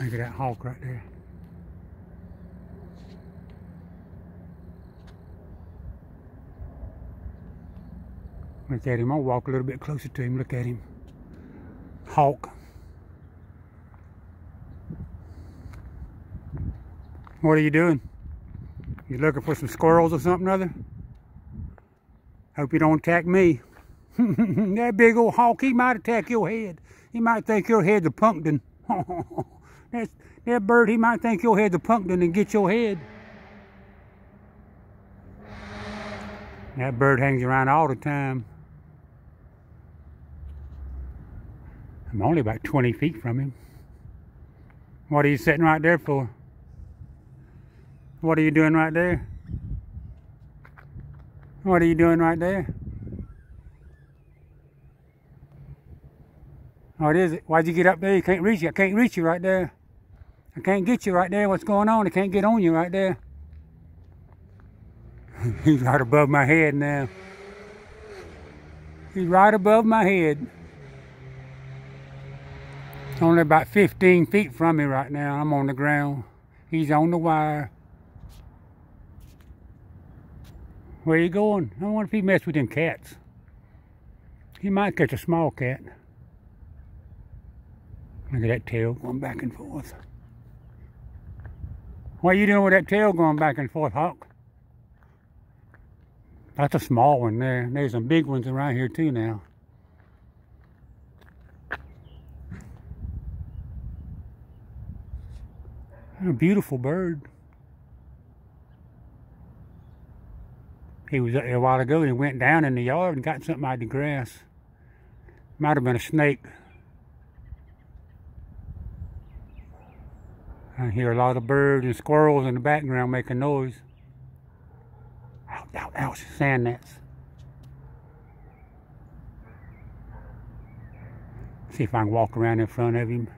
Look at that hawk right there. Look at him. I'll walk a little bit closer to him. Look at him. Hawk. What are you doing? You looking for some squirrels or something other? Hope you don't attack me. that big old hawk, he might attack your head. He might think your head's a pumpkin. That's, that bird, he might think your head's a pumpkin and get your head. That bird hangs around all the time. I'm only about 20 feet from him. What are you sitting right there for? What are you doing right there? What are you doing right there? What is it? Why'd you get up there? You can't reach you. I can't reach you right there. I can't get you right there. What's going on? I can't get on you right there. He's right above my head now. He's right above my head. It's Only about 15 feet from me right now. I'm on the ground. He's on the wire. Where you going? I wonder if he messed with them cats. He might catch a small cat. Look at that tail going back and forth. What are you doing with that tail going back and forth, Hawk? That's a small one there. There's some big ones around here too now. A beautiful bird. He was a while ago, he went down in the yard and got something out of the grass. Might have been a snake. I hear a lot of birds and squirrels in the background making noise. Out, out, out, sand nets. See if I can walk around in front of him.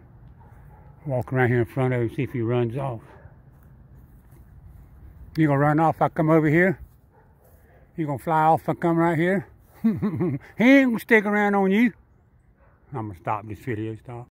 Walk around here in front of him, see if he runs off. You gonna run off if I come over here? You gonna fly off if I come right here? he ain't gonna stick around on you. I'm gonna stop this video, stop.